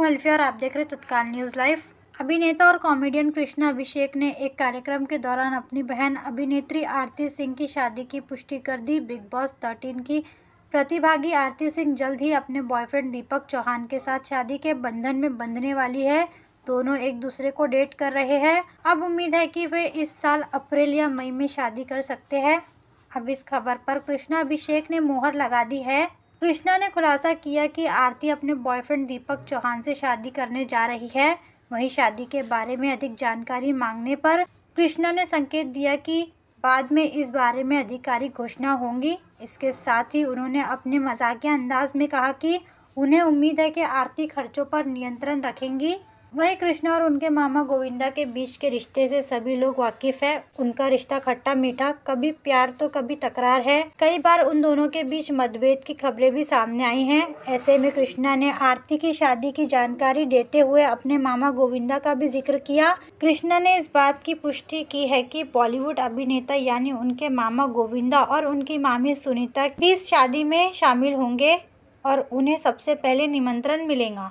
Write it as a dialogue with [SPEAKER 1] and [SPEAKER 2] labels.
[SPEAKER 1] हूँ अल्फिया और आप देख रहे हैं तत्काल न्यूज़ लाइव। अभिनेता और कॉमेडियन कृष्णा अभिषेक ने एक कार्यक्रम के दौरान अपनी बहन अभिनेत्री आरती सिंह की शादी की पुष्टि कर दी। बिग बॉस थर्टीन की प्रतिभागी आरती सिंह जल्द ही अपने बॉयफ्रेंड दीपक चौहान के साथ शादी के बंधन में बंधने वाली है। दोनों एक दूसरे को डेट कर रहे हैं। अब उम्मीद है कि वे इस साल अप्रैल या मई में शादी कर सकते हैं। अब इस खबर पर कृष्णा अभिषेक ने मोहर लगा दी है। कृष्णा ने खुलासा किया कि आरती अपने बॉयफ्रेंड दीपक चौहान से शादी करने जा रही है। वहीं शादी के बारे में अधिक जानकारी मांगने पर कृष्णा ने संकेत दिया कि बाद में इस बारे में आधिकारिक घोषणा होंगी। इसके साथ ही उन्होंने अपने मजाकिया अंदाज में कहा कि उन्हें उम्मीद है कि आरती खर्चों पर नियंत्रण रखेंगी। वहीं कृष्णा और उनके मामा गोविंदा के बीच के रिश्ते से सभी लोग वाकिफ है। उनका रिश्ता खट्टा मीठा, कभी प्यार तो कभी तकरार है। कई बार उन दोनों के बीच मतभेद की खबरें भी सामने आई हैं। ऐसे में कृष्णा ने आरती की शादी की जानकारी देते हुए अपने मामा गोविंदा का भी ज़िक्र किया। कृष्णा ने इस बात की पुष्टि की है कि बॉलीवुड अभिनेता यानी उनके मामा गोविंदा और उनकी मामी सुनीता भी इस शादी में शामिल होंगे और उन्हें सबसे पहले निमंत्रण मिलेगा।